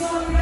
Sorry.